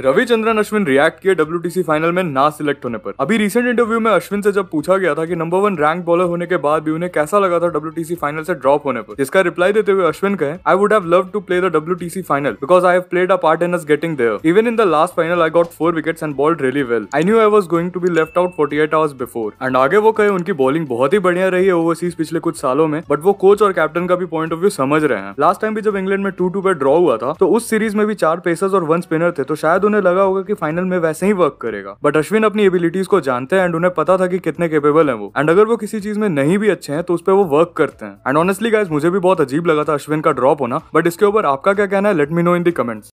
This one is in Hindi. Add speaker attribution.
Speaker 1: रविचंद्रन अश्विन रिएक्ट किए डब्ल्यू फाइनल में ना सिलेक्ट होने पर। अभी रिसेंट इंटरव्यू में अश्विन से जब पूछा गया था कि नंबर वन रैंक बॉलर होने के बाद भी उन्हें कैसा लगा था डब्ल्यू फाइनल से ड्रॉप होने पर, जिसका रिप्लाई देते हुए अश्विन कहे I would have love to play the W final because I have played a part in getting there even in the last final I got four wickets and bowled really well I knew I was going to be left out 48 hours before and आगे वो कहे, उनकी बॉलिंग बहुत ही बढ़िया रही है ओवरसीज पिछले कुछ सालों में बट वो कोच और कैप्टन का भी पॉइंट ऑफ़ व्यू समझ रहे हैं. लास्ट टाइम भी जब इंग्लैंड में टू टू पे ड्रॉ हुआ था तो उस सीरीज़ में भी चार पेसर्स और वन स्पिनर थे तो शायद उन्हें लगा होगा कि फाइनल में वैसे ही वर्क करेगा। बट अश्विन अपनी एबिलिटीज को जानते हैं एंड उन्हें पता था कि कितने केपेबल है वो। एंड अगर वो किसी चीज़ में नहीं भी अच्छे हैं तो उस पर वो वर्क करते हैं। एंड ऑनेस्टली गाइज़ मुझे भी बहुत अजीब लगा था अश्विन का ड्रॉप होना। बट इसके ऊपर आपका क्या कहना है? Let me know in the comments